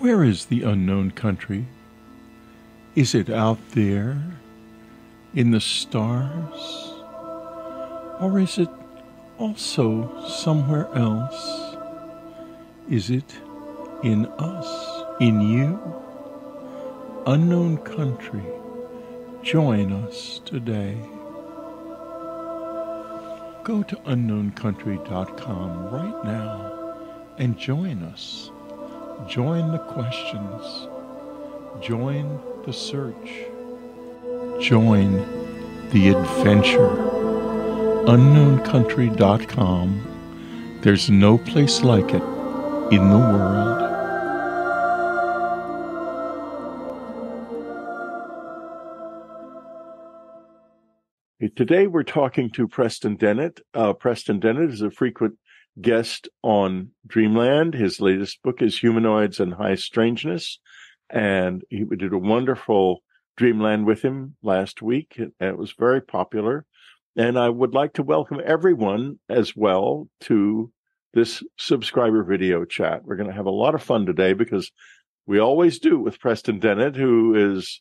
Where is the unknown country? Is it out there in the stars? Or is it also somewhere else? Is it in us, in you? Unknown country, join us today. Go to unknowncountry.com right now and join us. Join the questions. Join the search. Join the adventure. UnknownCountry.com. There's no place like it in the world. Today we're talking to Preston Dennett. Uh, Preston Dennett is a frequent guest on Dreamland. His latest book is Humanoids and High Strangeness. And he, we did a wonderful Dreamland with him last week. and it was very popular. And I would like to welcome everyone as well to this subscriber video chat. We're going to have a lot of fun today because we always do with Preston Dennett, who is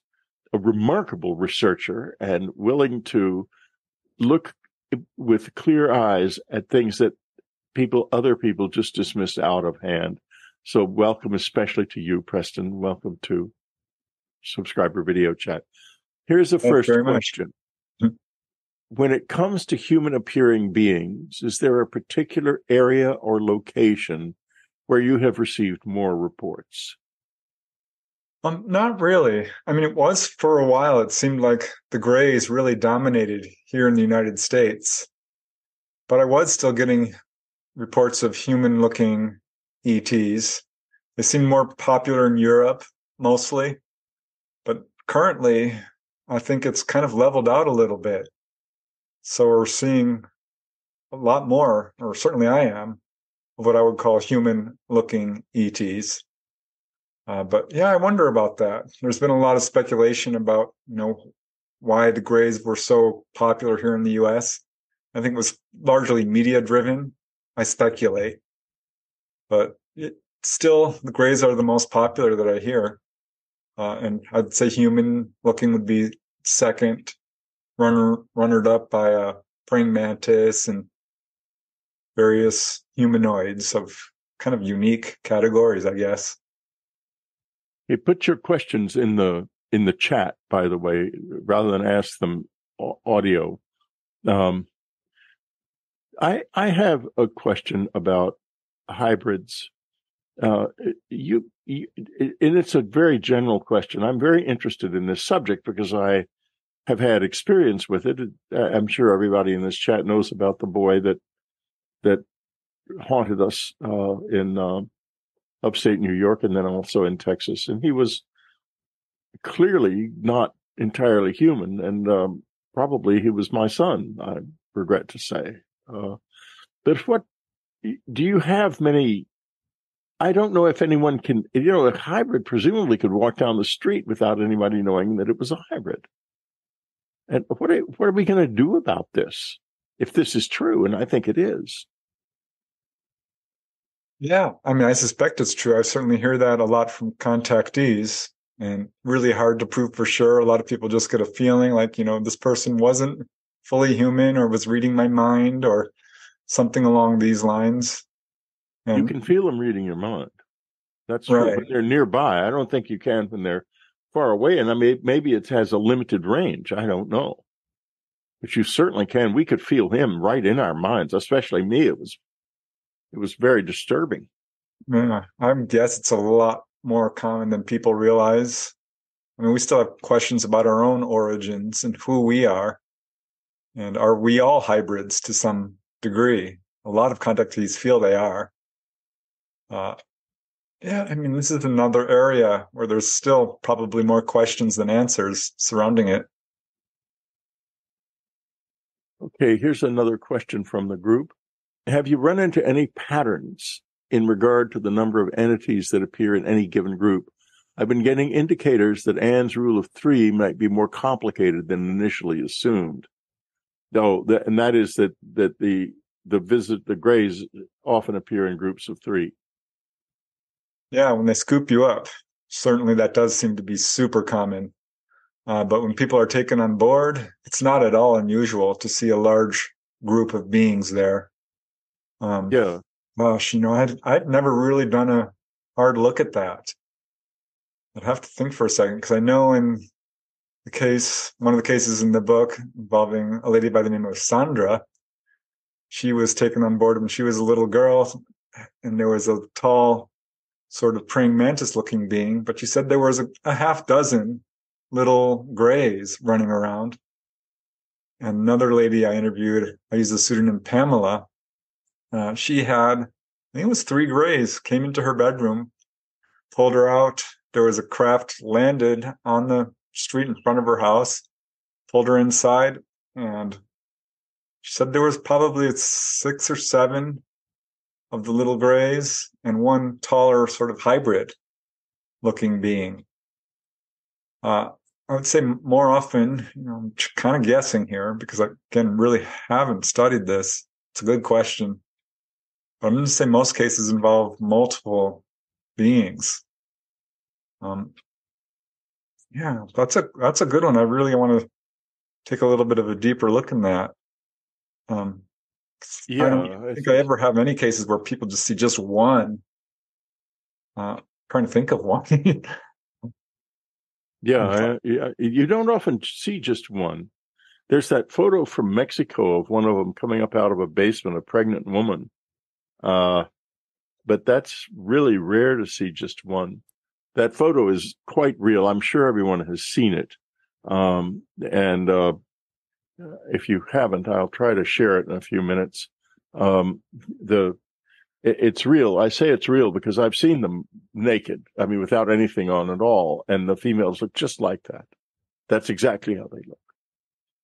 a remarkable researcher and willing to look with clear eyes at things that people, other people just dismissed out of hand. So welcome, especially to you, Preston. Welcome to subscriber video chat. Here's the Thanks first question. Much. When it comes to human appearing beings, is there a particular area or location where you have received more reports? Um, not really. I mean, it was for a while. It seemed like the Greys really dominated here in the United States, but I was still getting reports of human-looking ETs. They seem more popular in Europe mostly, but currently, I think it's kind of leveled out a little bit. So we're seeing a lot more, or certainly I am, of what I would call human-looking ETs. Uh, but yeah, I wonder about that. There's been a lot of speculation about, you know, why the Greys were so popular here in the U.S. I think it was largely media driven. I speculate, but it, still, the Greys are the most popular that I hear. Uh, and I'd say human looking would be second, runner runnered up by a praying mantis and various humanoids of kind of unique categories, I guess. Hey, put your questions in the in the chat, by the way, rather than ask them audio. Um, I I have a question about hybrids. Uh, you, you, and it's a very general question. I'm very interested in this subject because I have had experience with it. I'm sure everybody in this chat knows about the boy that that haunted us uh, in uh, upstate New York and then also in Texas. And he was clearly not entirely human. And um, probably he was my son, I regret to say. Uh, but what do you have many? I don't know if anyone can, you know, a hybrid presumably could walk down the street without anybody knowing that it was a hybrid. And what are, what are we going to do about this if this is true? And I think it is. Yeah, I mean, I suspect it's true. I certainly hear that a lot from contactees and really hard to prove for sure. A lot of people just get a feeling like, you know, this person wasn't fully human or was reading my mind or something along these lines. And, you can feel them reading your mind. That's true. Right. they're nearby. I don't think you can when they're far away. And I mean, maybe it has a limited range. I don't know. But you certainly can. We could feel him right in our minds, especially me. It was it was very disturbing. Yeah, I guess it's a lot more common than people realize. I mean, we still have questions about our own origins and who we are. And are we all hybrids to some degree? A lot of contactees feel they are. Uh, yeah, I mean, this is another area where there's still probably more questions than answers surrounding it. Okay, here's another question from the group have you run into any patterns in regard to the number of entities that appear in any given group? I've been getting indicators that Anne's rule of three might be more complicated than initially assumed. Though, and that is that, that the, the visit, the grays often appear in groups of three. Yeah, when they scoop you up, certainly that does seem to be super common. Uh, but when people are taken on board, it's not at all unusual to see a large group of beings there. Um, yeah. Gosh, you know, I'd, I'd never really done a hard look at that. I'd have to think for a second because I know in the case, one of the cases in the book involving a lady by the name of Sandra, she was taken on board when she was a little girl, and there was a tall, sort of praying mantis looking being, but she said there was a, a half dozen little grays running around. And another lady I interviewed, I used the pseudonym Pamela. Uh, she had, I think it was three grays, came into her bedroom, pulled her out. There was a craft landed on the street in front of her house, pulled her inside, and she said there was probably six or seven of the little grays and one taller sort of hybrid looking being. Uh, I would say more often, you know, I'm kind of guessing here because I again really haven't studied this. It's a good question. But I'm going to say most cases involve multiple beings. Um, yeah, that's a that's a good one. I really want to take a little bit of a deeper look in that. Um, yeah, I don't think I ever have any cases where people just see just one. Uh, trying to think of one. Yeah, I, you don't often see just one. There's that photo from Mexico of one of them coming up out of a basement, a pregnant woman. Uh, but that's really rare to see just one. That photo is quite real. I'm sure everyone has seen it. Um, and uh, if you haven't, I'll try to share it in a few minutes. Um, the it's real. I say it's real because I've seen them naked. I mean, without anything on at all. And the females look just like that. That's exactly how they look.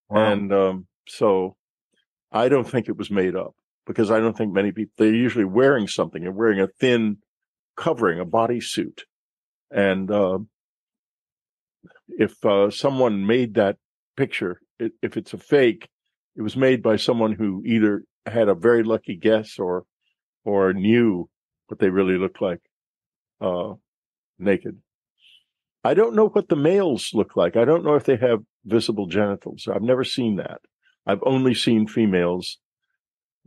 Wow. And, um, so I don't think it was made up because I don't think many people, they're usually wearing something and wearing a thin covering, a bodysuit. And, uh, if, uh, someone made that picture, it, if it's a fake, it was made by someone who either had a very lucky guess or or knew what they really looked like uh, naked. I don't know what the males look like. I don't know if they have visible genitals. I've never seen that. I've only seen females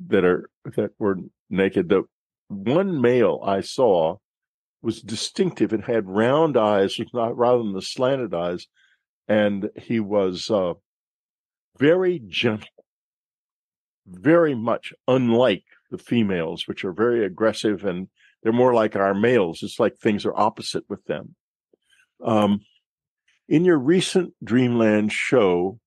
that are that were naked. The one male I saw was distinctive. It had round eyes, not rather than the slanted eyes, and he was uh, very gentle, very much unlike the females, which are very aggressive and they're more like our males. It's like things are opposite with them. Um, in your recent Dreamland show,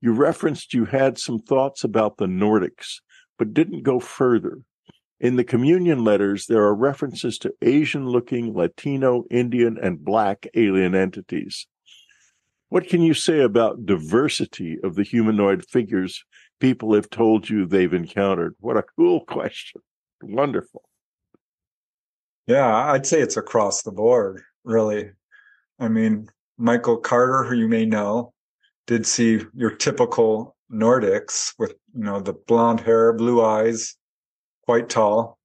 you referenced you had some thoughts about the Nordics, but didn't go further. In the communion letters, there are references to Asian looking, Latino, Indian, and Black alien entities. What can you say about diversity of the humanoid figures people have told you they've encountered? What a cool question. Wonderful. Yeah, I'd say it's across the board, really. I mean, Michael Carter, who you may know, did see your typical Nordics with, you know, the blonde hair, blue eyes, quite tall.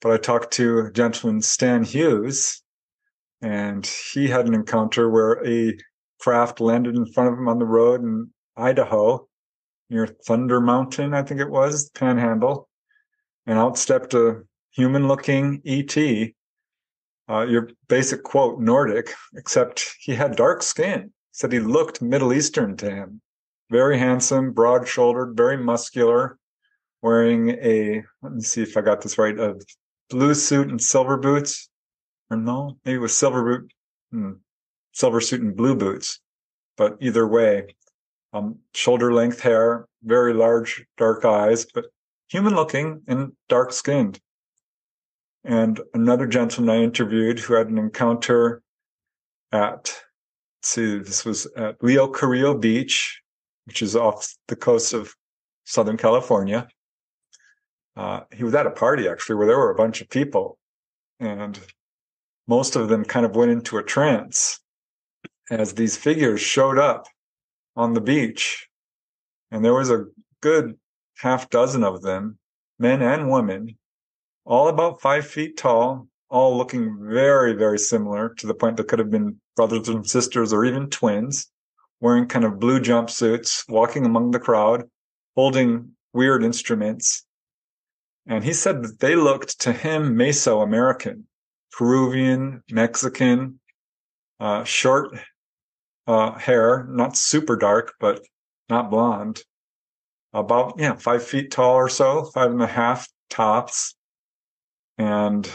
But I talked to a gentleman, Stan Hughes, and he had an encounter where a craft landed in front of him on the road in Idaho near Thunder Mountain, I think it was, Panhandle, and out stepped a human looking ET. Uh, your basic quote, Nordic, except he had dark skin. Said he looked Middle Eastern to him. Very handsome, broad shouldered, very muscular, wearing a, let me see if I got this right, a blue suit and silver boots. Or no, maybe it was silver boot, hmm, silver suit and blue boots. But either way, um, shoulder length hair, very large dark eyes, but human looking and dark skinned. And another gentleman I interviewed who had an encounter at, see, this was at Leo Carrillo Beach, which is off the coast of Southern California. Uh, he was at a party actually where there were a bunch of people and most of them kind of went into a trance as these figures showed up on the beach. And there was a good half dozen of them, men and women, all about five feet tall, all looking very, very similar to the point that could have been brothers and sisters or even twins, wearing kind of blue jumpsuits, walking among the crowd, holding weird instruments. And he said that they looked to him Mesoamerican, Peruvian, Mexican, uh, short uh, hair, not super dark, but not blonde. About, yeah, five feet tall or so, five and a half tops. And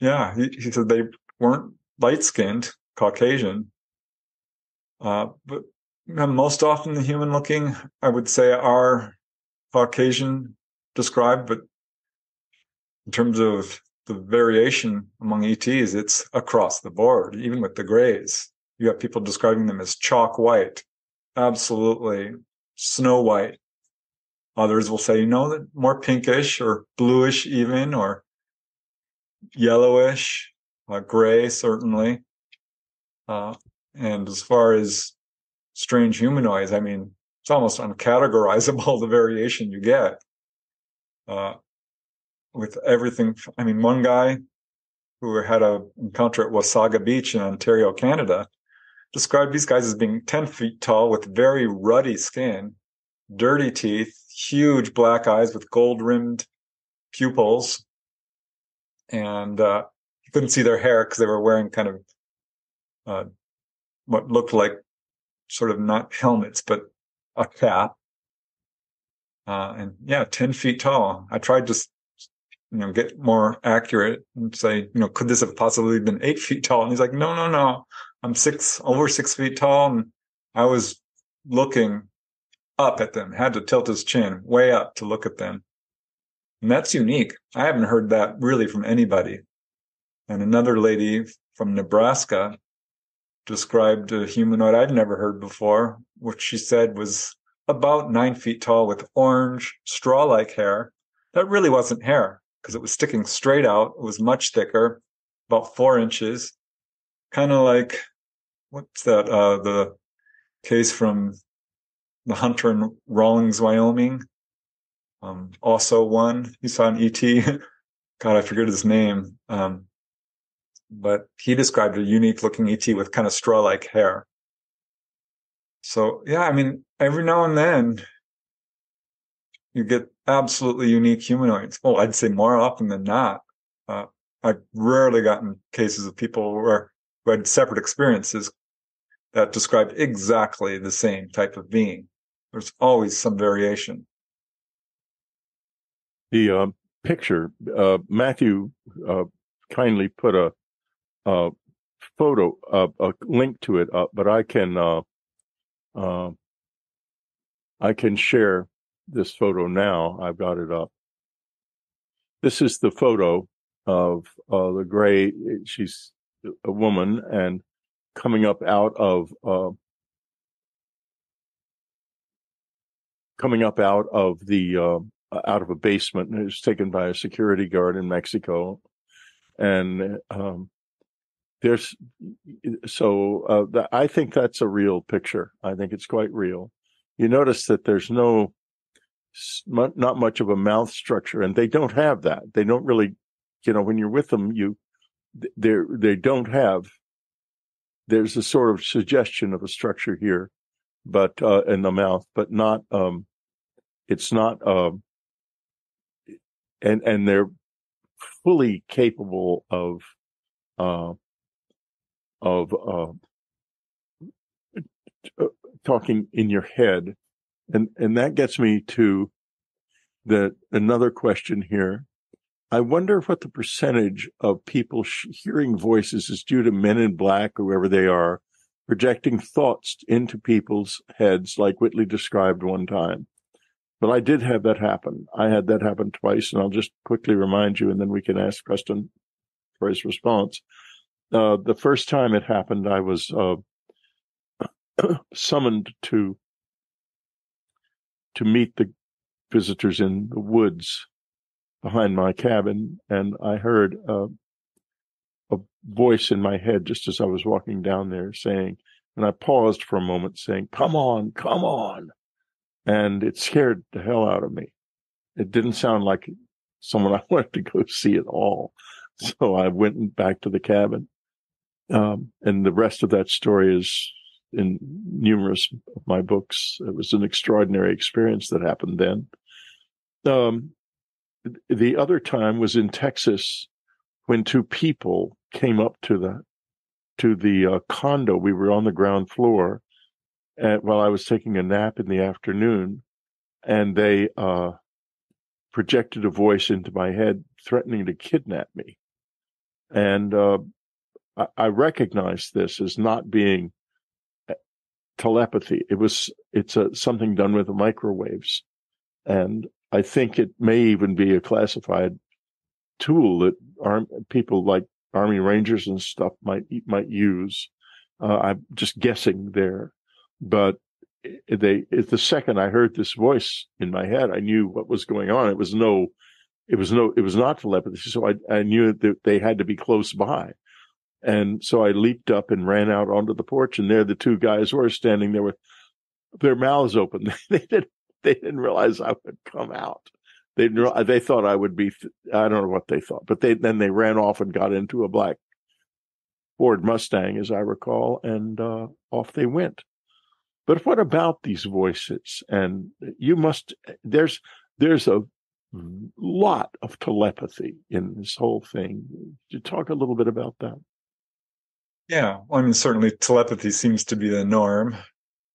yeah, he, he said they weren't light skinned, Caucasian. Uh, but most often the human looking, I would say, are Caucasian described, but in terms of the variation among ETs, it's across the board, even with the grays. You have people describing them as chalk white, absolutely snow white. Others will say, you know, more pinkish or bluish even, or yellowish, uh, gray, certainly. Uh, and as far as strange humanoids, I mean, it's almost uncategorizable the variation you get. Uh, with everything. I mean, one guy who had a encounter at Wasaga Beach in Ontario, Canada, described these guys as being 10 feet tall with very ruddy skin, dirty teeth, huge black eyes with gold rimmed pupils. And, uh, you couldn't see their hair because they were wearing kind of, uh, what looked like sort of not helmets, but a cap. Uh, and yeah, 10 feet tall. I tried to you know, get more accurate and say, you know, could this have possibly been eight feet tall? And he's like, no, no, no. I'm six, over six feet tall. And I was looking up at them, had to tilt his chin way up to look at them. And that's unique. I haven't heard that really from anybody. And another lady from Nebraska described a humanoid I'd never heard before, which she said was about nine feet tall with orange straw like hair. That really wasn't hair because it was sticking straight out. It was much thicker, about four inches, kind of like what's that? Uh, the case from the hunter in Rawlins, Wyoming. Um, also one he saw an ET. God, I forget his name. Um, but he described a unique looking ET with kind of straw like hair. So yeah, I mean, every now and then you get absolutely unique humanoids. Well, I'd say more often than not. Uh, I've rarely gotten cases of people where, who had separate experiences that described exactly the same type of being. There's always some variation. The uh, picture, uh, Matthew uh, kindly put a, a photo, a link to it up, but I can uh, I can share this photo now. I've got it up. This is the photo of uh, the gray. She's a woman and coming up out of uh, coming up out of the uh, out of a basement. It was taken by a security guard in Mexico, and um, there's so uh, I think that's a real picture. I think it's quite real. You notice that there's no not much of a mouth structure, and they don't have that. They don't really, you know, when you're with them, you they they don't have. There's a sort of suggestion of a structure here, but uh, in the mouth, but not. Um, it's not. Um, and and they're fully capable of uh, of uh, talking in your head and and that gets me to the another question here. I wonder what the percentage of people sh- hearing voices is due to men in black, whoever they are, projecting thoughts into people's heads, like Whitley described one time. But I did have that happen. I had that happen twice, and I'll just quickly remind you, and then we can ask Preston for his response. Uh, the first time it happened, I was uh, summoned to to meet the visitors in the woods behind my cabin, and I heard a voice in my head just as I was walking down there saying, and I paused for a moment saying, come on, come on. And it scared the hell out of me. It didn't sound like someone I wanted to go see at all. So I went back to the cabin. Um, and the rest of that story is in numerous of my books. It was an extraordinary experience that happened then. Um, the other time was in Texas when two people came up to the to the uh, condo. We were on the ground floor at, while I was taking a nap in the afternoon, and they uh, projected a voice into my head threatening to kidnap me. And uh, I, recognized this as not being uh, telepathy. It was it's a, something done with microwaves, and I think it may even be a classified tool that arm, people like Army Rangers and stuff might might use. Uh, I'm just guessing there, but they the second I heard this voice in my head, I knew what was going on. It was no, it was no, it was not telepathy. So I I knew that they had to be close by, and so I leaped up and ran out onto the porch, and there the two guys were standing there with their mouths open. they didn't they didn't realize I would come out. They they thought I would be. I don't know what they thought, but they then they ran off and got into a black Ford Mustang, as I recall, and uh, off they went. But what about these voices? And you must there's there's a lot of telepathy in this whole thing. You talk a little bit about that? Yeah, well, I mean, certainly telepathy seems to be the norm.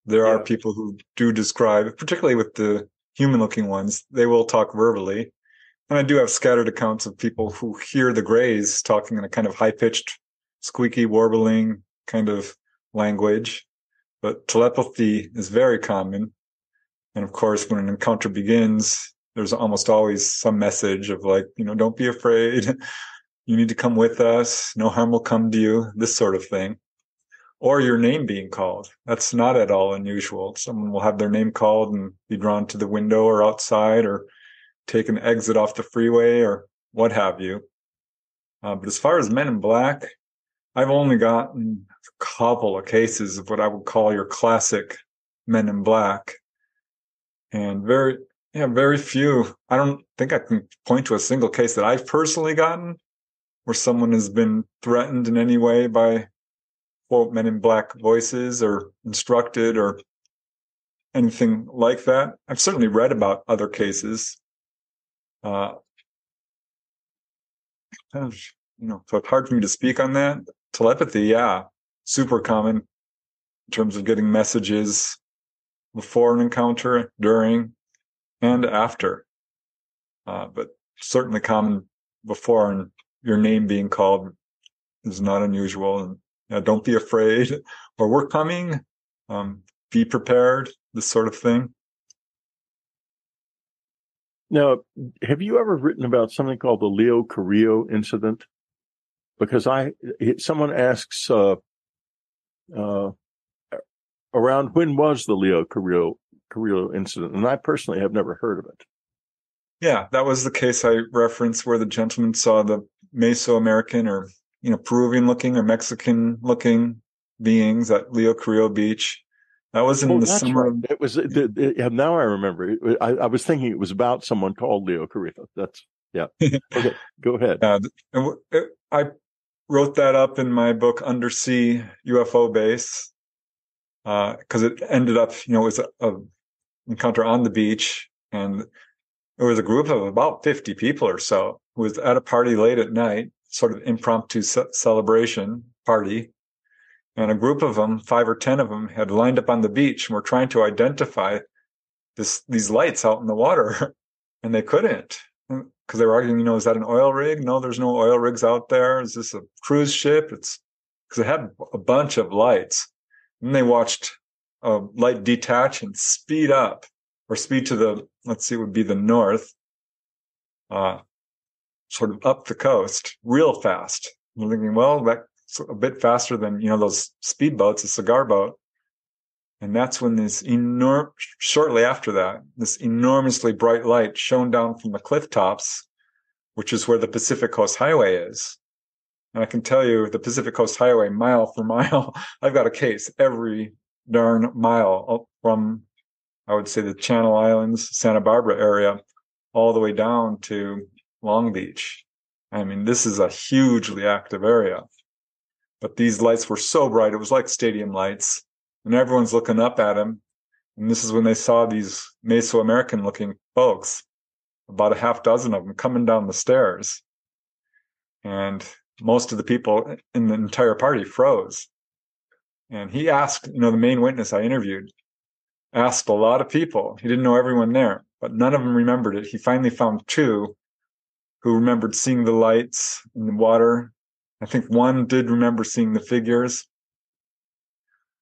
There yeah. are people who do describe, particularly with the human looking ones, they will talk verbally. And I do have scattered accounts of people who hear the grays talking in a kind of high pitched, squeaky, warbling kind of language. But telepathy is very common. And of course, when an encounter begins, there's almost always some message of like, you know, don't be afraid. you need to come with us. No harm will come to you. This sort of thing. Or your name being called. That's not at all unusual. Someone will have their name called and be drawn to the window or outside or take an exit off the freeway or what have you. Uh, but as far as men in black, I've only gotten a couple of cases of what I would call your classic men in black. And very, yeah, very few. I don't think I can point to a single case that I've personally gotten where someone has been threatened in any way by quote men in black voices or instructed or anything like that. I've certainly read about other cases. Uh, you know, so it's hard for me to speak on that telepathy, yeah, super common in terms of getting messages before an encounter, during, and after. Uh, but certainly common before, and your name being called is not unusual. And don't be afraid, or we're coming. Um, be prepared. This sort of thing. Now, have you ever written about something called the Leo Carrillo incident? because I someone asks uh, uh, around when was the Leo Carrillo Carrillo incident, and I personally have never heard of it. Yeah, that was the case I referenced where the gentleman saw the Mesoamerican or you know Peruvian looking or Mexican looking beings at Leo Carrillo Beach. That was in oh, the summer. Right. It was the, the, now I remember. I, I, was thinking it was about someone called Leo Carrillo. That's yeah. Okay, go ahead. Uh, I wrote that up in my book undersea ufo base because uh, it ended up you know it was a, a, encounter on the beach and it was a group of about 50 people or so who was at a party late at night sort of impromptu ce- celebration party and a group of them five or ten of them had lined up on the beach and were trying to identify this these lights out in the water and they couldn't mm, because they were arguing, you know, is that an oil rig? No, there's no oil rigs out there. Is this a cruise ship? It's because it had a bunch of lights. And they watched a light detach and speed up or speed to the, let's see, it would be the north, uh, sort of up the coast real fast. I'm thinking, well, that's a bit faster than, you know, those speedboats, a cigar boat. And that's when this enormous, shortly after that, this enormously bright light shone down from the cliff tops, which is where the Pacific Coast Highway is. And I can tell you the Pacific Coast Highway, mile for mile, I've got a case every darn mile from, I would say, the Channel Islands, Santa Barbara area, all the way down to Long Beach. I mean, this is a hugely active area. But these lights were so bright, it was like stadium lights. And everyone's looking up at them. And this is when they saw these Mesoamerican looking folks, about a half dozen of them coming down the stairs. And most of the people in the entire party froze. And he asked, you know, the main witness I interviewed asked a lot of people. He didn't know everyone there, but none of them remembered it. He finally found two who remembered seeing the lights in the water. I think one did remember seeing the figures.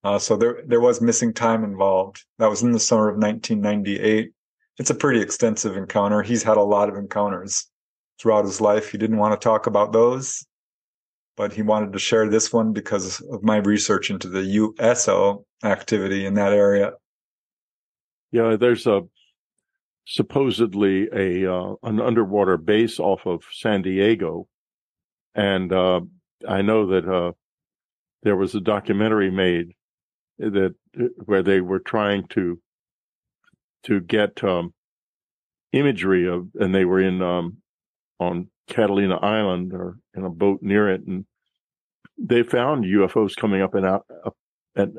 Uh, so there, there was missing time involved. That was in the summer of 1998. It's a pretty extensive encounter. He's had a lot of encounters throughout his life. He didn't want to talk about those, but he wanted to share this one because of my research into the USO activity in that area. Yeah, there's a supposedly a uh, an underwater base off of San Diego, and uh, I know that uh, there was a documentary made that where they were trying to to get um, imagery of, and they were in um, on Catalina Island or in a boat near it, and they found UFOs coming up and out up and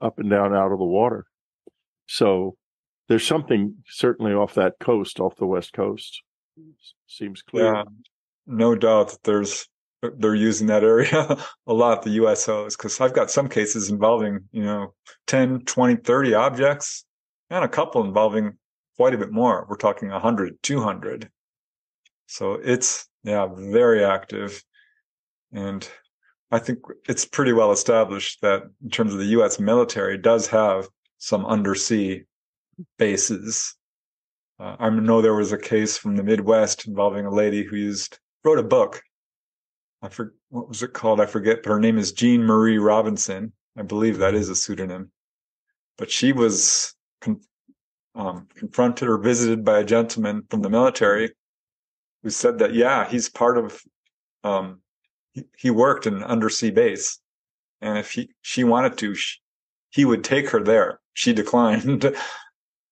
up and down out of the water. So there's something certainly off that coast, off the west coast. Seems clear. Yeah, no doubt that there's they're using that area a lot, the USOs, because I've got some cases involving, you know, 10, 20, 30 objects, and a couple involving quite a bit more. We're talking 100, 200. So it's, yeah, very active. And I think it's pretty well established that in terms of the US military does have some undersea bases. Uh, I know there was a case from the Midwest involving a lady who used wrote a book. I forget what was it called? I forget, but her name is Jean Marie Robinson. I believe that is a pseudonym. But she was con- um, confronted or visited by a gentleman from the military who said that yeah, he's part of. Um, he, he worked in an undersea base, and if he she wanted to, she, he would take her there. She declined.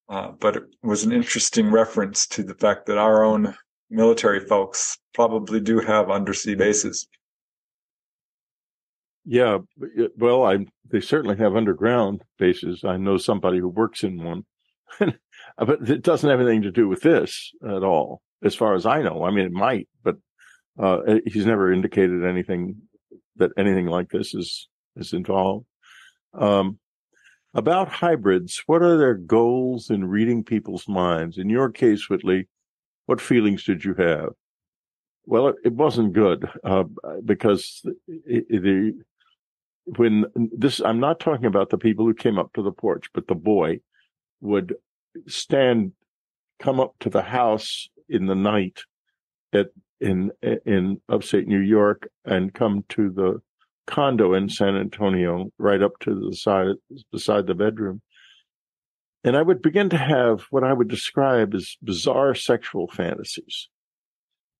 Uh, but it was an interesting reference to the fact that our own military folks probably do have undersea bases. Yeah, well, I they certainly have underground bases. I know somebody who works in one, but it doesn't have anything to do with this at all, as far as I know. I mean, it might, but uh, he's never indicated anything that anything like this is is involved. Um, about hybrids, what are their goals in reading people's minds? In your case, Whitley, what feelings did you have? Well, it, wasn't good uh, because the when this I'm not talking about the people who came up to the porch, but the boy would stand, come up to the house in the night at in in upstate New York and come to the condo in San Antonio, right up to the side beside the bedroom. And I would begin to have what I would describe as bizarre sexual fantasies.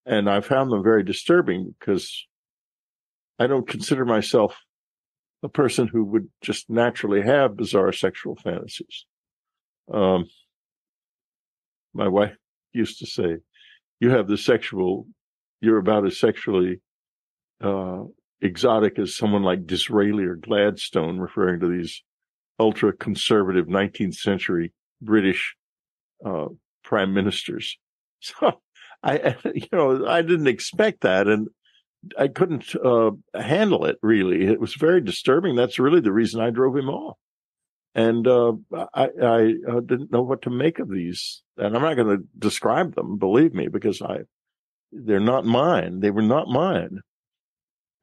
And I found them very disturbing because I don't consider myself a person who would just naturally have bizarre sexual fantasies. Um, my wife used to say, you have the sexual, you're about as sexually uh, exotic as someone like Disraeli or Gladstone, referring to these ultra conservative 19th century British uh, prime ministers. So I, you know, I didn't expect that, and I couldn't uh, handle it. Really, it was very disturbing. That's really the reason I drove him off, and uh, I, I uh, didn't know what to make of these. And I'm not going to describe them, believe me, because I they're not mine. They were not mine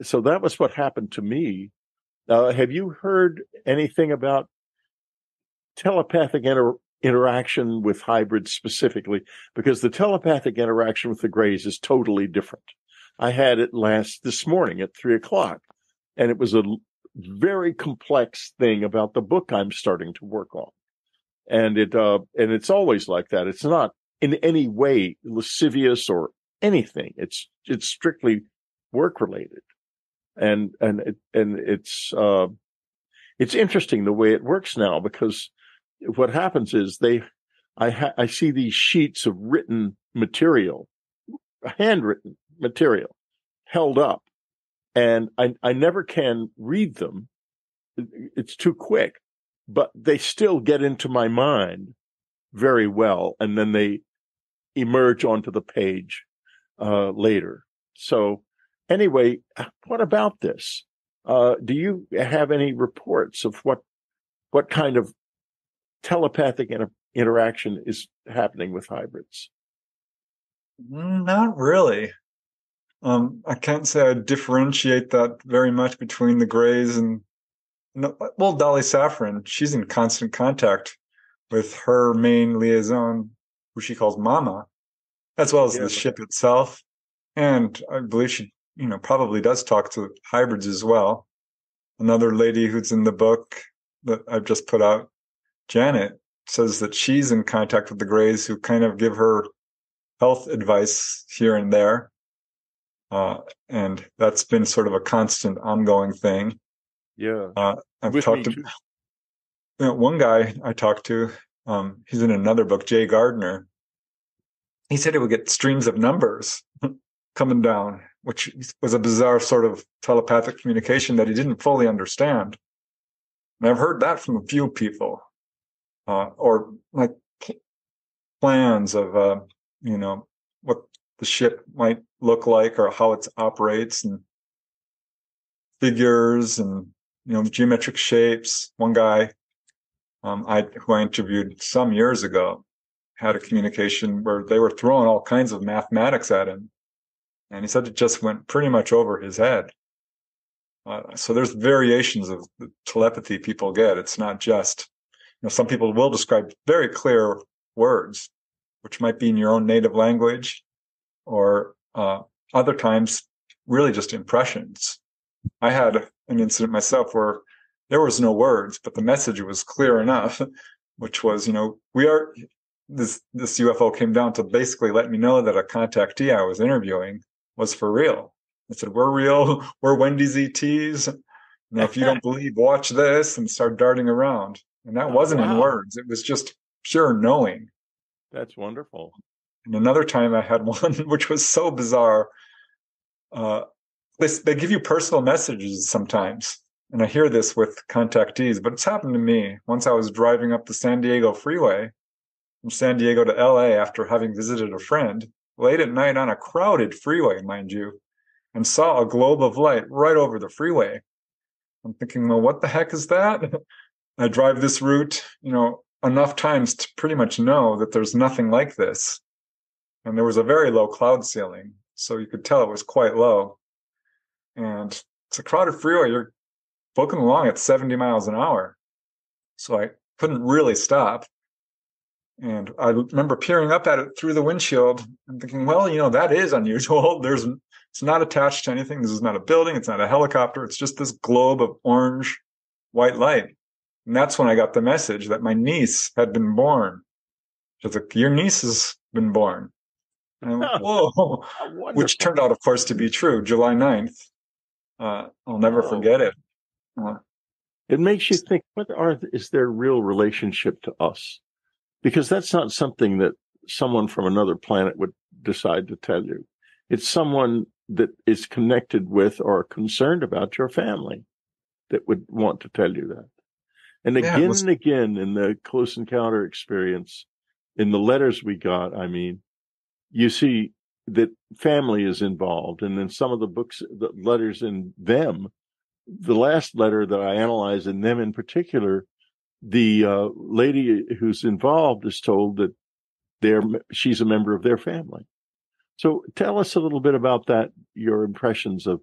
so that was what happened to me. Uh, have you heard anything about telepathic inter- interaction with hybrids specifically? Because the telepathic interaction with the Greys is totally different. I had it last this morning at three o'clock, and it was a very complex thing about the book I'm starting to work on. And it, uh, and it's always like that. It's not in any way lascivious or anything. It's, it's strictly work related and and it, and it's uh, it's interesting the way it works now because what happens is they I ha- I see these sheets of written material, handwritten, material held up and I, I never can read them. It's too quick, but they still get into my mind very well. And then they emerge onto the page, uh, later. So anyway, what about this? Uh, do you have any reports of what, what kind of telepathic inter- interaction is happening with hybrids? Not really. Um, I can't say I differentiate that very much between the Greys and no, well, Dolly Safran. She's in constant contact with her main liaison, who she calls Mama, as well as yeah. the ship itself. And I believe she, you know, probably does talk to hybrids as well. Another lady who's in the book that I've just put out, Janet, says that she's in contact with the Greys who kind of give her health advice here and there. Uh, and that's been sort of a constant ongoing thing. Yeah. Uh, I've With talked to you know, one guy I talked to, um, he's in another book, Jay Gardner. He said he would get streams of numbers coming down, which was a bizarre sort of telepathic communication that he didn't fully understand. And I've heard that from a few people, uh, or like plans of, uh, you know, what the ship might look like or how it operates and figures and you know geometric shapes. One guy um, I who I interviewed some years ago had a communication where they were throwing all kinds of mathematics at him, and he said it just went pretty much over his head. Uh, so there's variations of telepathy people get. It's not just you know some people will describe very clear words, which might be in your own native language, or uh, other times really just impressions. I had an incident myself where there was no words, but the message was clear enough, which was, you know, we are this this UFO came down to basically let me know that a contactee I was interviewing was for real. I said, "We're real. We're Wendy's ETs. Now, if you don't believe, watch this," and start darting around. And that oh, wasn't wow. in words; it was just pure knowing. That's wonderful. And another time I had one which was so bizarre. Uh, they, they give you personal messages sometimes. And I hear this with contactees, but it's happened to me. Once I was driving up the San Diego freeway from San Diego to LA after having visited a friend late at night on a crowded freeway, mind you, and saw a globe of light right over the freeway. I'm thinking, well, what the heck is that? I drive this route, you know, enough times to pretty much know that there's nothing like this and there was a very low cloud ceiling, so you could tell it was quite low. And it's a crowded freeway. You're booking along at 70 miles an hour. So I couldn't really stop. And I remember peering up at it through the windshield and thinking, well, you know, that is unusual. There's it's not attached to anything. This is not a building. It's not a helicopter. It's just this globe of orange white light. And that's when I got the message that my niece had been born. She's like, your niece has been born. whoa, which turned out, of course, to be true. July 9th. Uh, I'll never oh. forget it. Uh, it makes you think, what are, is their real relationship to us? Because that's not something that someone from another planet would decide to tell you. It's someone that is connected with or concerned about your family that would want to tell you that. And again yeah, was... and again in the close encounter experience, in the letters we got, I mean, you see that family is involved. And in some of the books, the letters in them, the last letter that I analyze in them in particular, the uh, lady who's involved is told that they're, she's a member of their family. So tell us a little bit about that, your impressions of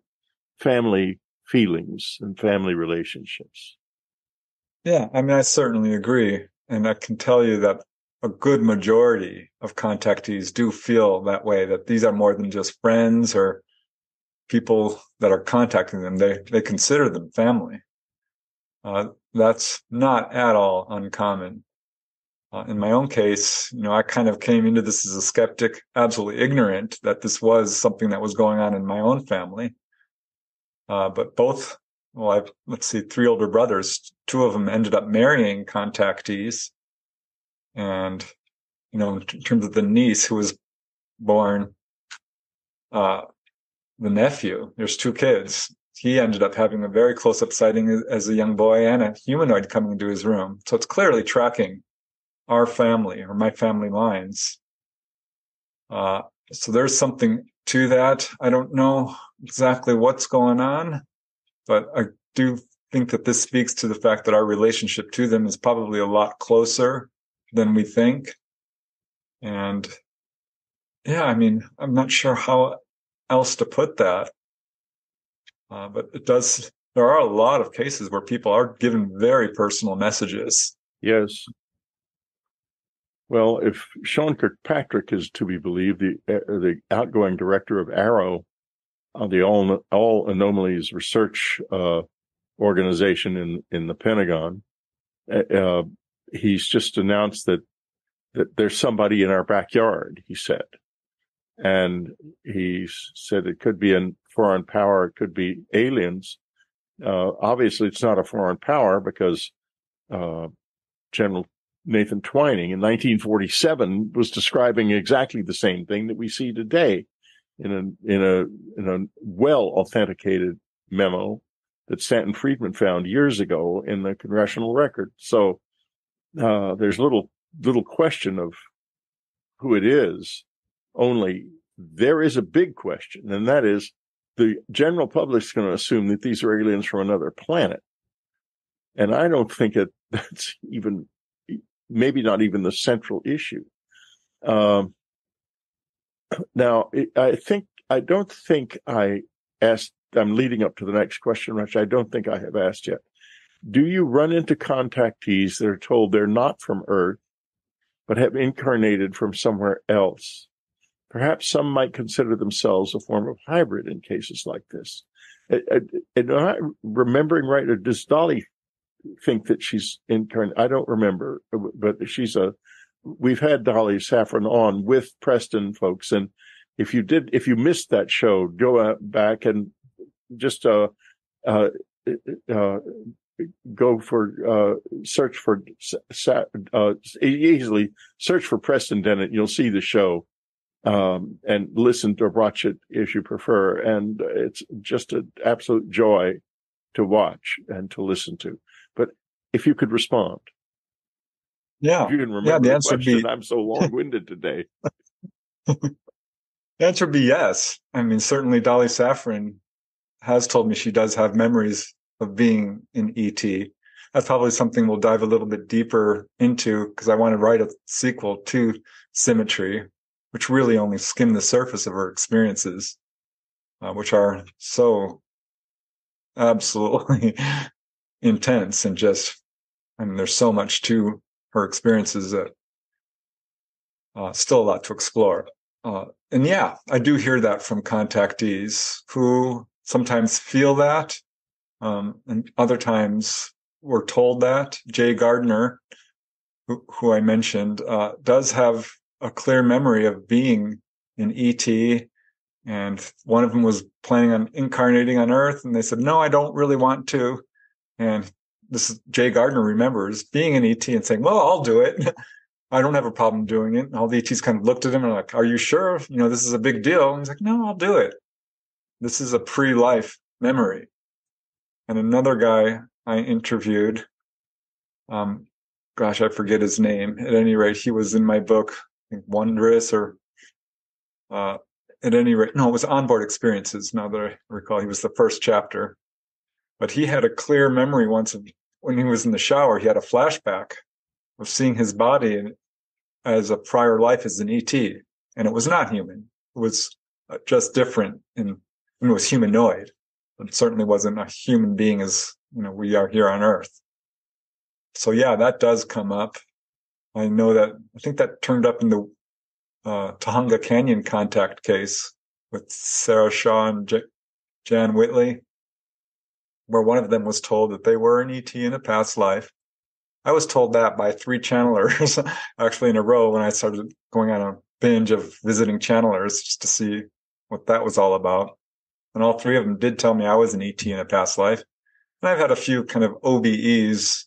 family feelings and family relationships. Yeah, I mean, I certainly agree. And I can tell you that a good majority of contactees do feel that way that these are more than just friends or people that are contacting them they they consider them family uh, that's not at all uncommon uh, in my own case you know i kind of came into this as a skeptic absolutely ignorant that this was something that was going on in my own family uh, but both well i've let's see three older brothers two of them ended up marrying contactees and you know in terms of the niece who was born uh, the nephew. There's two kids. He ended up having a very close up sighting as a young boy and a humanoid coming into his room. So it's clearly tracking our family or my family lines. Uh, so there's something to that. I don't know exactly what's going on, but I do think that this speaks to the fact that our relationship to them is probably a lot closer than we think. And yeah, I mean, I'm not sure how else to put that. Uh, but it does, there are a lot of cases where people are given very personal messages. Yes. Well, if Sean Kirkpatrick is to be believed, the uh, the outgoing director of AARO, uh, the All All Anomalies Research uh, Organization in in the Pentagon, uh, uh, he's just announced that that there's somebody in our backyard. He said, and he said it could be a foreign power, it could be aliens. Uh, obviously, it's not a foreign power because General Nathan Twining in 1947 was describing exactly the same thing that we see today in a, in a, in a well authenticated memo that Stanton Friedman found years ago in the congressional record. So, uh, there's little, little question of who it is. Only there is a big question, and that is the general public is going to assume that these are aliens from another planet. And I don't think that that's even maybe not even the central issue. Um, now, I think, I don't think I asked, I'm leading up to the next question, which I don't think I have asked yet. Do you run into contactees that are told they're not from Earth, but have incarnated from somewhere else? Perhaps some might consider themselves a form of hybrid in cases like this. And I remembering right, or does Dolly think that she's incarnate. I don't remember, but she's a. We've had Dolly Saffron on with Preston folks, and if you did, if you missed that show, go back and just uh, uh, uh go for uh, search for uh, easily search for Preston Dennett. You'll see the show um, and listen to watch it if you prefer. And it's just an absolute joy to watch and to listen to But if you could respond. Yeah. If you can remember yeah, the, answer question, be... I'm so long winded today. the answer would be yes. I mean, certainly Dolly Saffron has told me she does have memories of being in ET. That's probably something we'll dive a little bit deeper into because I want to write a sequel to Symmetry, which really only skimmed the surface of her experiences, uh, which are so absolutely intense and just, I mean, there's so much to her experiences that uh, still a lot to explore. Uh, and yeah, I do hear that from contactees who sometimes feel that, um, and other times we're told that. Jay Gardner, who, who I mentioned, uh, does have a clear memory of being in ET, and one of them was planning on incarnating on Earth, and they said, "No, I don't really want to." And this is Jay Gardner remembers being an ET and saying, well, I'll do it. I don't have a problem doing it. And all the ETs kind of looked at him and like, are you sure? You know, this is a big deal. And he's like, no, I'll do it. This is a pre-life memory. And another guy I interviewed, um, gosh, I forget his name. At any rate, he was in my book, Wondrous or, uh, at any rate, no, it was onboard experiences. Now that I recall, he was the first chapter. But he had a clear memory once of when he was in the shower, he had a flashback of seeing his body as a prior life as an ET. And it was not human. It was uh, just different and it was humanoid. It certainly wasn't a human being as, you know, we are here on earth. So yeah, that does come up. I know that, I think that turned up in the uh, Tujunga Canyon contact case with Sarah Shaw and J- Jan Whitley where one of them was told that they were an ET in a past life. I was told that by three channelers actually in a row when I started going on a binge of visiting channelers just to see what that was all about. And all three of them did tell me I was an ET in a past life. And I've had a few kind of OBEs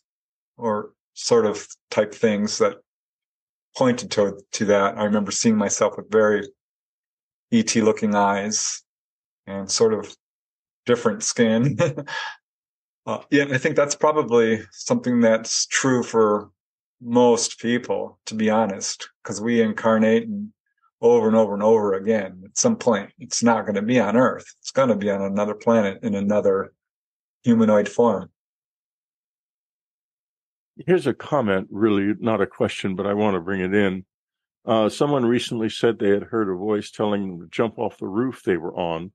or sort of type things that pointed to, to that. I remember seeing myself with very ET looking eyes and sort of different skin. uh, yeah, I think that's probably something that's true for most people, to be honest, because we incarnate and over and over and over again. At some point, it's not going to be on Earth. It's going to be on another planet in another humanoid form. Here's a comment, really not a question, but I want to bring it in. Uh, someone recently said they had heard a voice telling them to jump off the roof they were on,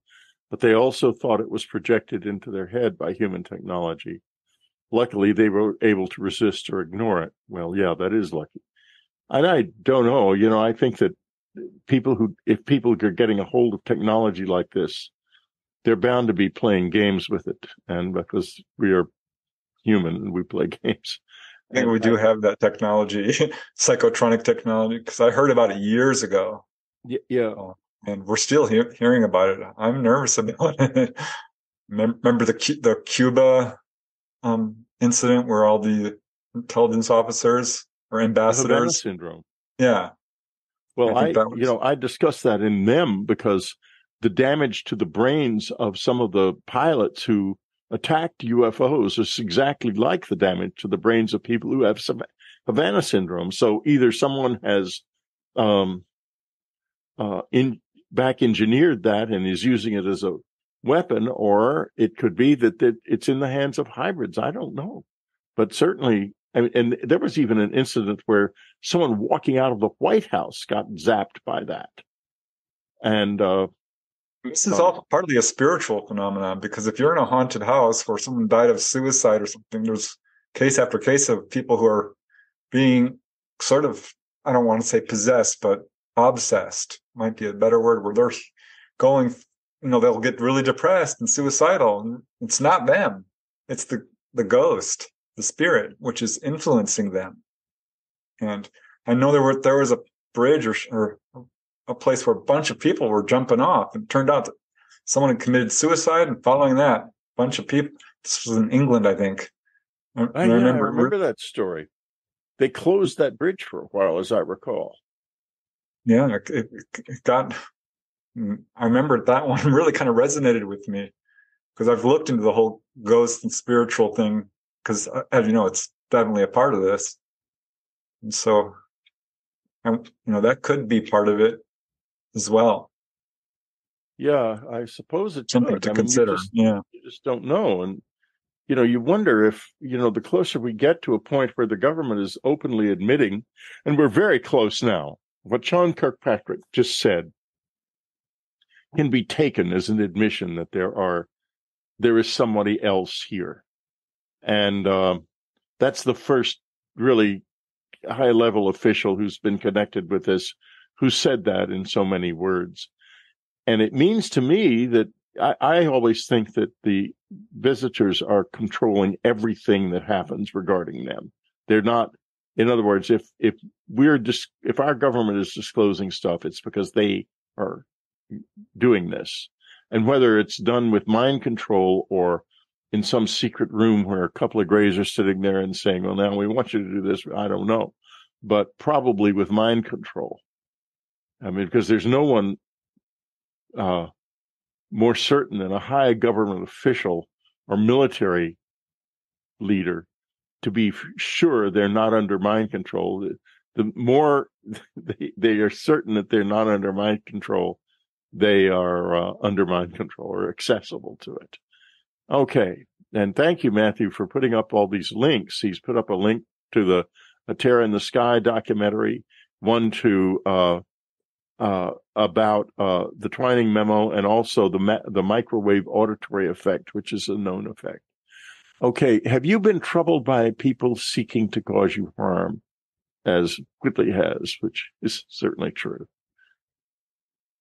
but they also thought it was projected into their head by human technology. Luckily, they were able to resist or ignore it. Well, yeah, that is lucky. And I don't know, you know, I think that people who, if people are getting a hold of technology like this, they're bound to be playing games with it. And because we are human and we play games. I think we do have that technology, psychotronic technology, because I heard about it years ago. Yeah. And we're still he- hearing about it. I'm nervous about it. Remember the the Cuba um, incident where all the intelligence officers or ambassadors syndrome. Yeah. Well, I, I was... you know I discussed that in them because the damage to the brains of some of the pilots who attacked UFOs is exactly like the damage to the brains of people who have Havana syndrome. So either someone has um, uh, in back engineered that and is using it as a weapon, or it could be that, that it's in the hands of hybrids. I don't know, but certainly. I mean, and there was even an incident where someone walking out of the White House got zapped by that, and uh, this is all partly a spiritual phenomenon because if you're in a haunted house where someone died of suicide or something, there's case after case of people who are being sort of, I don't want to say possessed, but obsessed might be a better word, where they're going, you know, they'll get really depressed and suicidal. And it's not them. It's the, the ghost, the spirit, which is influencing them. And I know there were, there was a bridge or, or a place where a bunch of people were jumping off. And it turned out that someone had committed suicide, and following that, a bunch of people. This was in England, I think. I, I, remember, I remember that story. They closed that bridge for a while, as I recall. Yeah, it, it, it got. I remember that one really kind of resonated with me because I've looked into the whole ghost and spiritual thing because, uh, as you know, it's definitely a part of this. And so, I, you know, that could be part of it as well. Yeah, I suppose it's something good. to I consider. Mean, you just, yeah, you just don't know, and you know, you wonder if you know the closer we get to a point where the government is openly admitting, and we're very close now. What Sean Kirkpatrick just said can be taken as an admission that there are there is somebody else here, and uh, that's the first really high level official who's been connected with this who said that in so many words. And it means to me that I, I always think that the visitors are controlling everything that happens regarding them. They're not, in other words, if, if we're dis- if our government is disclosing stuff, it's because they are doing this. And whether it's done with mind control or in some secret room where a couple of grays are sitting there and saying, well, now we want you to do this. I don't know, but probably with mind control. I mean, because there's no one uh, more certain than a high government official or military leader to be sure they're not under mind control. The, the more they, they, are certain that they're not under mind control, they are uh, under mind control or accessible to it. Okay. And thank you, Matthew, for putting up all these links. He's put up a link to the A Terror in the Sky documentary, one to uh, uh, about uh, the Twining memo and also the ma- the microwave auditory effect, which is a known effect. Okay, have you been troubled by people seeking to cause you harm, as Whitley has, which is certainly true?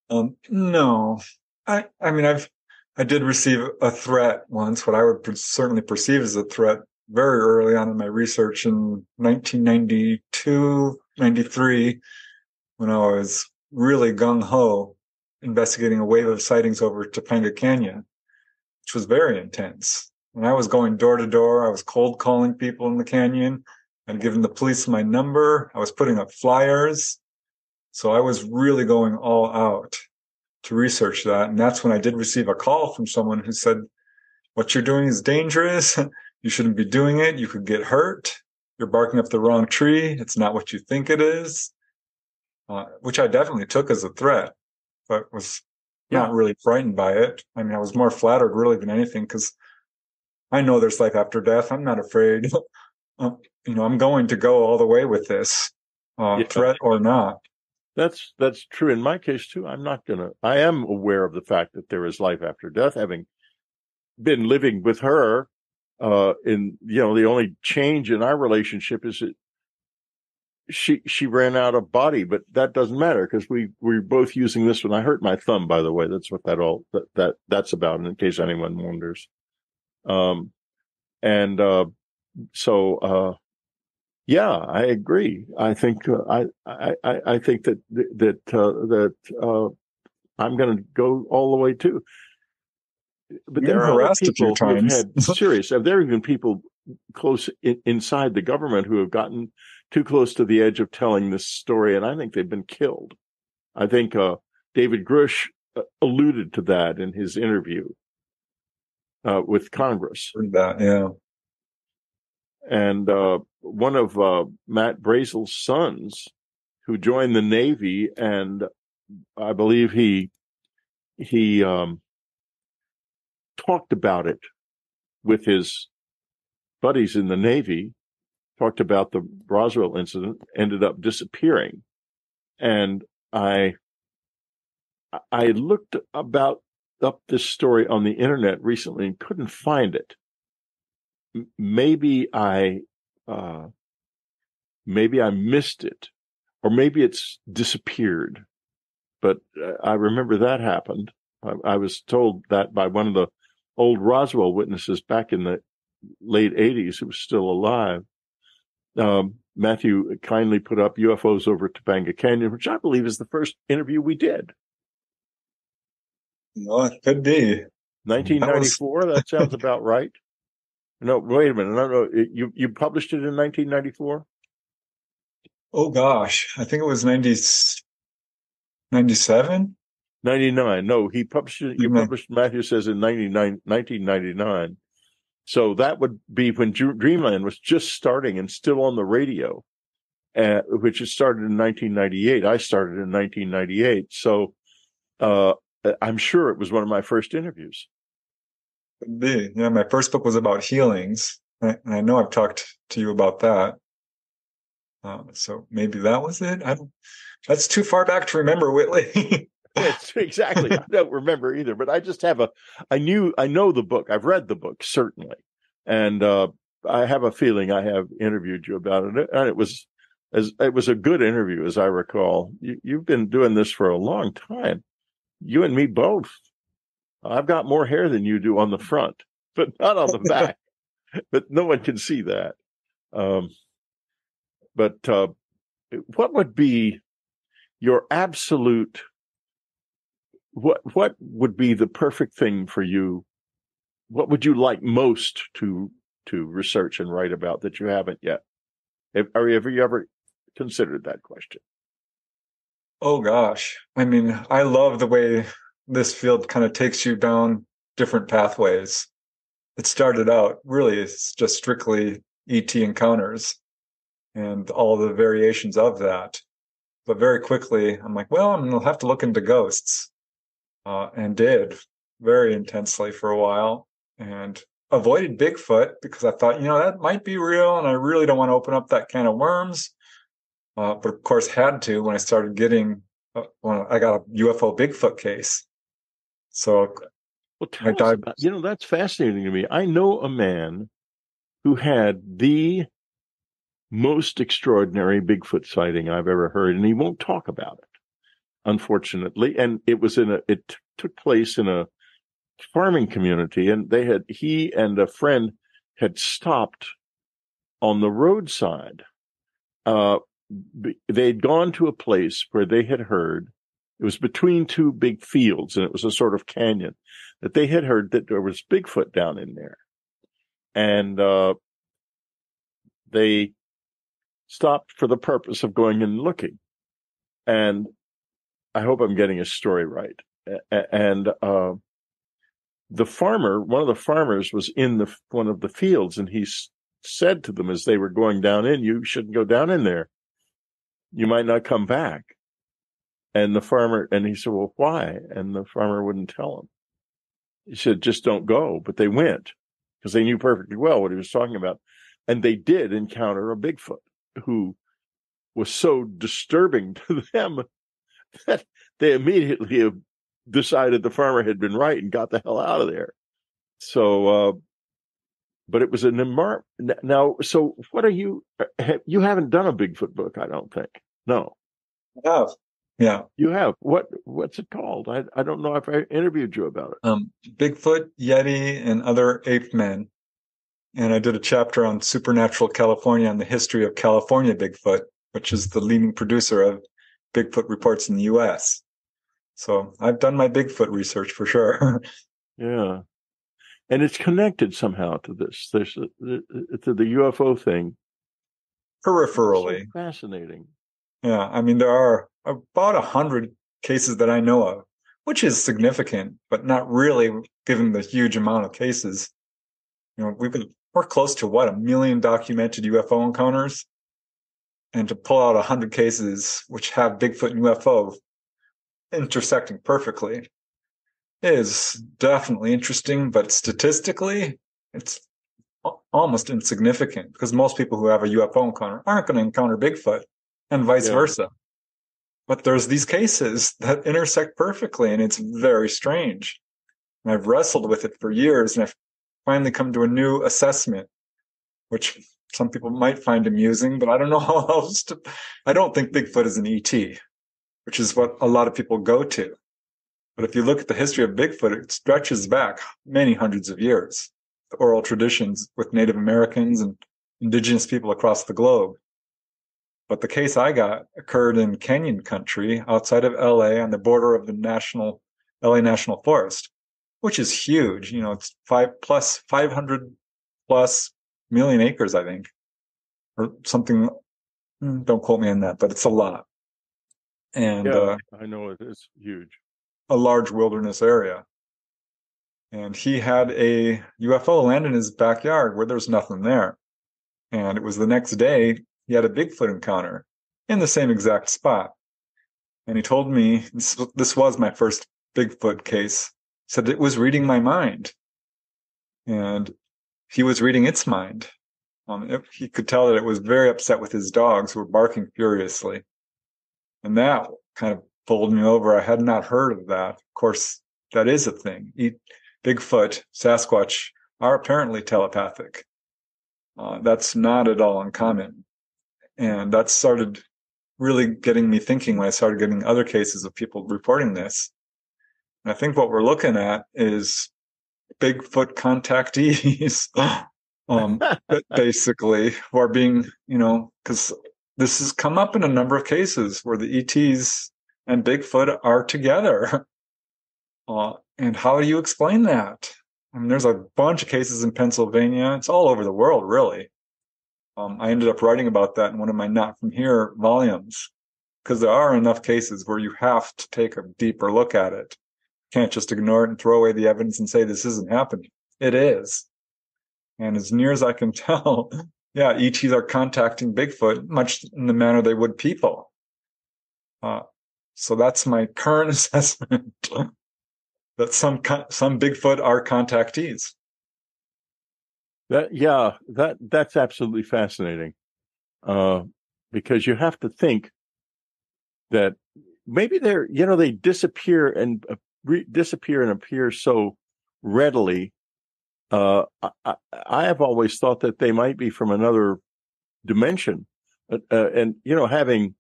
Um, no, I I mean I've I did receive a threat once, what I would per- certainly perceive as a threat very early on in my research in 1992, 93, when I was really gung ho investigating a wave of sightings over Topanga Canyon, which was very intense. And I was going door to door, I was cold calling people in the canyon and giving the police my number. I was putting up flyers. So I was really going all out to research that. And that's when I did receive a call from someone who said, what you're doing is dangerous. you shouldn't be doing it. You could get hurt. You're barking up the wrong tree. It's not what you think it is. Uh, which I definitely took as a threat, but was yeah. not really frightened by it. I mean, I was more flattered really than anything because I know there's life after death. I'm not afraid. um, you know, I'm going to go all the way with this, uh, yeah. threat or not. That's that's true in my case too. I'm not gonna. I am aware of the fact that there is life after death, having been living with her. Uh, in you know, the only change in our relationship is that she she ran out of body, but that doesn't matter because we we're both using this one. I hurt my thumb, by the way. That's what that all that, that that's about. In case anyone wonders, um, and uh, so uh, yeah, I agree. I think uh, I, I I think that that uh, that uh, I'm going to go all the way too. But You're there are people who have had serious. There even people close in, inside the government who have gotten too close to the edge of telling this story, and I think they've been killed. I think uh, David Grusch uh, alluded to that in his interview uh, with Congress. That, yeah. And uh, one of uh, Mac Brazel's sons, who joined the Navy, and I believe he he um, talked about it with his buddies in the Navy. Talked about the Roswell incident, ended up disappearing, and I I looked about up this story on the internet recently and couldn't find it maybe I, uh, maybe I missed it, or maybe it's disappeared. But uh, I remember that happened. I, I, was told that by one of the old Roswell witnesses back in the late '80s, who was still alive. Um, Matthew kindly put up UFOs over Topanga Canyon, which I believe is the first interview we did. No, it could be. 1994. That, was... that sounds about right. No, wait a minute. No, no. You you published it in 1994. Oh gosh, I think it was 90, 97? 99. No, he published it. You published Matthew says in 99, 1999. So that would be when Dreamland was just starting and still on the radio, uh, which it started in 1998. I started in 1998. So uh, I'm sure it was one of my first interviews be. Yeah, my first book was about healings. And I know I've talked to you about that. Uh, so maybe that was it. I don't, that's too far back to remember, Whitley. yes, exactly. I don't remember either, but I just have a, I knew, I know the book. I've read the book, certainly. And, uh, I have a feeling I have interviewed you about it. And it was, as it was a good interview, as I recall. You, you've been doing this for a long time. You and me both. I've got more hair than you do on the front, but not on the back. but no one can see that. Um, but uh, what would be your absolute what what would be the perfect thing for you? What would you like most to to research and write about that you haven't yet? Have, have you ever considered that question? Oh gosh, I mean, I love the way this field kind of takes you down different pathways. It started out really just strictly ET encounters and all the variations of that. But very quickly, I'm like, well, I'm going to have to look into ghosts. Uh, and did very intensely for a while and avoided Bigfoot because I thought, you know, that might be real and I really don't want to open up that can of worms. Uh, but of course, had to when I started getting, uh, when I got a UFO Bigfoot case. So well, I died. About, you know, that's fascinating to me. I know a man who had the most extraordinary Bigfoot sighting I've ever heard, and he won't talk about it, unfortunately. And it was in a, it t- took place in a farming community, and they had, he and a friend had stopped on the roadside. Uh, they'd gone to a place where they had heard it was between two big fields and it was a sort of canyon that they had heard that there was Bigfoot down in there. And, uh, they stopped for the purpose of going and looking. And I hope I'm getting a story right. and uh, the farmer, one of the farmers, was in the one of the fields, and he said to them as they were going down in, "You shouldn't go down in there. You might not come back." And the farmer, and he said, "Well, why?" And the farmer wouldn't tell him. He said, "Just don't go." But they went because they knew perfectly well what he was talking about, and they did encounter a Bigfoot who was so disturbing to them they immediately decided the farmer had been right and got the hell out of there. So, uh, but it was an embar- now. So, what are you? You haven't done a Bigfoot book, I don't think. No, I have. Yeah, you have. What What's it called? I I don't know if I interviewed you about it. Um, Bigfoot, Yeti, and other ape men. And I did a chapter on supernatural California and the history of California Bigfoot, which is the leading producer of Bigfoot reports in the U.S. So I've done my Bigfoot research for sure. yeah, and it's connected somehow to this. There's a, uh, to the UFO thing. Peripherally, so fascinating. Yeah, I mean there are about a hundred cases that I know of, which is significant, but not really given the huge amount of cases. You know, we've been we're close to what a million documented UFO encounters, and to pull out a hundred cases which have Bigfoot and UFO intersecting perfectly is definitely interesting, but statistically, it's almost insignificant because most people who have a UFO encounter aren't going to encounter Bigfoot and vice yeah. versa. But there's these cases that intersect perfectly and it's very strange. And I've wrestled with it for years and I've finally come to a new assessment, which some people might find amusing, but I don't know how else to, I don't think Bigfoot is an ET, which is what a lot of people go to. But if you look at the history of Bigfoot, it stretches back many hundreds of years. The oral traditions with Native Americans and indigenous people across the globe. But the case I got occurred in Canyon country outside of LA on the border of the national LA National Forest, which is huge. You know, it's five plus 500 plus million acres, I think, or something. Hmm, don't quote me on that, but it's a lot. And yeah, uh, I know it is huge. A large wilderness area. And he had a UFO land in his backyard where there's nothing there. And it was the next day he had a Bigfoot encounter in the same exact spot. And he told me this, this was my first Bigfoot case. Said it was reading my mind. And he was reading its mind. Um, it, he could tell that it was very upset with his dogs who were barking furiously. And that kind of pulled me over. I had not heard of that. Of course, that is a thing. Bigfoot, Sasquatch are apparently telepathic. Uh, that's not at all uncommon. And that started really getting me thinking when I started getting other cases of people reporting this. And I think what we're looking at is Bigfoot contactees, um, basically, who are being, you know, because this has come up in a number of cases where the ETs and Bigfoot are together. Uh, and how do you explain that? I mean, there's a bunch of cases in Pennsylvania. It's all over the world, really. Um, I ended up writing about that in one of my Not From Here volumes because there are enough cases where you have to take a deeper look at it. Can't just ignore it and throw away the evidence and say this isn't happening. It is. And as near as I can tell, yeah, ETs are contacting Bigfoot much in the manner they would people. Uh, so that's my current assessment that some some Bigfoot are contactees. That yeah, that that's absolutely fascinating, uh, because you have to think that maybe they're you know they disappear and uh, re- disappear and appear so readily. Uh, I, I, have always thought that they might be from another dimension, uh, and you know, having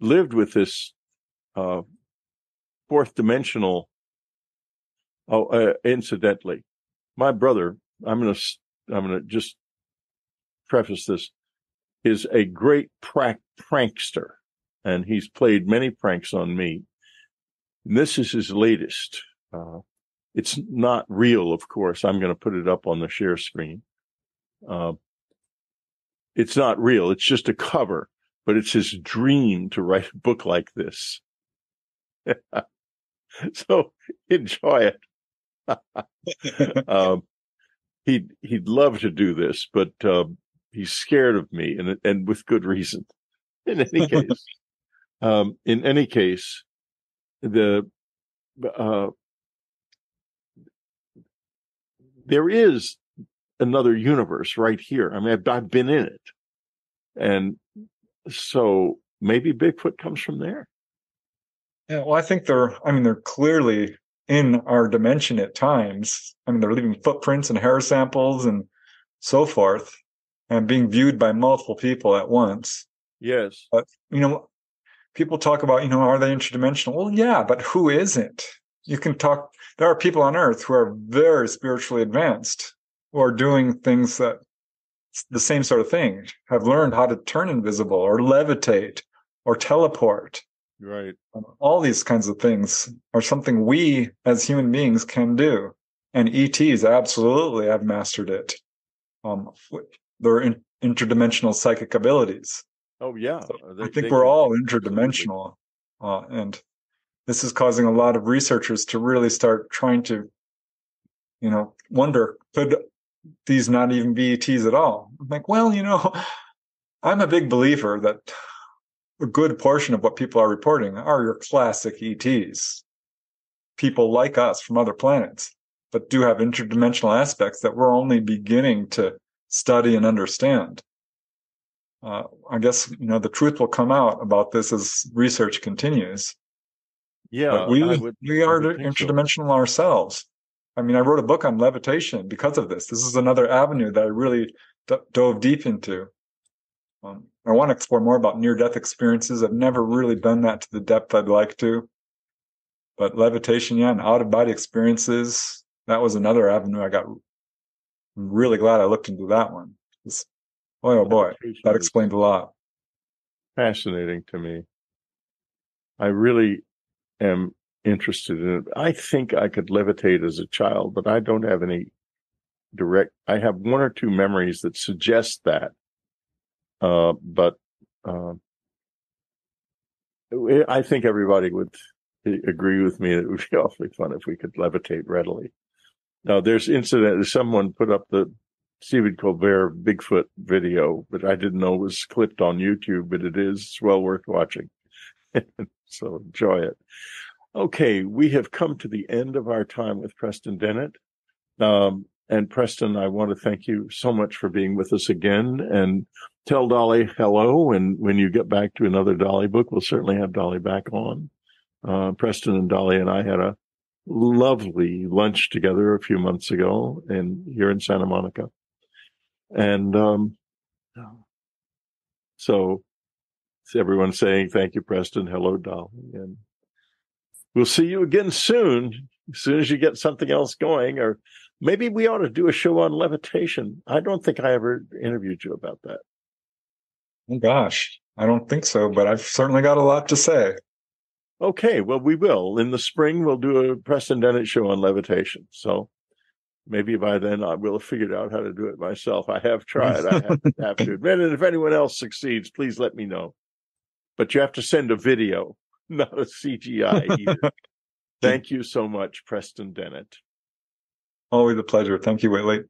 lived with this uh, fourth dimensional. Oh, uh, incidentally, my brother. I'm going to I'm to just preface this, is a great prank, prankster, and he's played many pranks on me. And this is his latest. Uh, it's not real, of course. I'm going to put it up on the share screen. Uh, it's not real. It's just a cover, but it's his dream to write a book like this. so enjoy it. um, he'd he'd love to do this, but uh, he's scared of me, and and with good reason. In any case, um, in any case, the uh, there is another universe right here. I mean, I've, I've been in it, and so maybe Bigfoot comes from there. Yeah, well, I think they're. I mean, they're clearly in our dimension at times. I mean, they're leaving footprints and hair samples and so forth, and being viewed by multiple people at once. Yes, but you know, people talk about, you know, are they interdimensional? Well, yeah, but who isn't? You can talk. There are people on Earth who are very spiritually advanced, who are doing things that the same sort of thing, have learned how to turn invisible or levitate or teleport. Right. Um, all these kinds of things are something we as human beings can do. And ETs absolutely have mastered it. Um, their in, interdimensional psychic abilities. Oh yeah, so they, I think we're all interdimensional, uh, and this is causing a lot of researchers to really start trying to, you know, wonder could these not even be ETs at all? I'm like, well, you know, I'm a big believer that a good portion of what people are reporting are your classic ETs, people like us from other planets, but do have interdimensional aspects that we're only beginning to study and understand uh, I guess you know the truth will come out about this as research continues. Yeah, but we would, we are interdimensional so. ourselves. I mean, I wrote a book on levitation because of this. This is another avenue that I really d- dove deep into. Um, I want to explore more about near-death experiences. I've never really done that to the depth I'd like to. But levitation, yeah, and out-of-body experiences, that was another avenue I got I'm really glad I looked into that one. Boy, oh boy, that explained a lot. Fascinating to me. I really am interested in it. I think I could levitate as a child, but I don't have any direct. I have one or two memories that suggest that. Uh, but uh, I think everybody would agree with me that it would be awfully fun if we could levitate readily. Now, there's incident. Someone put up the Stephen Colbert Bigfoot video, but I didn't know it was clipped on YouTube, but it is well worth watching. so enjoy it. Okay, we have come to the end of our time with Preston Dennett. Um, and Preston, I want to thank you so much for being with us again and tell Dolly hello. And when you get back to another Dolly book, we'll certainly have Dolly back on. Uh, Preston and Dolly and I had a lovely lunch together a few months ago and here in Santa Monica. And um, so everyone's saying, thank you, Preston. Hello, Dolly. And we'll see you again soon, as soon as you get something else going. Or maybe we ought to do a show on levitation. I don't think I ever interviewed you about that. Oh, gosh. I don't think so, but I've certainly got a lot to say. Okay, well, we will. In the spring, we'll do a Preston Dennett show on levitation. So maybe by then I will have figured out how to do it myself. I have tried. I have, have to admit it. If anyone else succeeds, please let me know. But you have to send a video, not a CGI either. Thank you so much, Preston Dennett. Always a pleasure. Thank you, Whitley.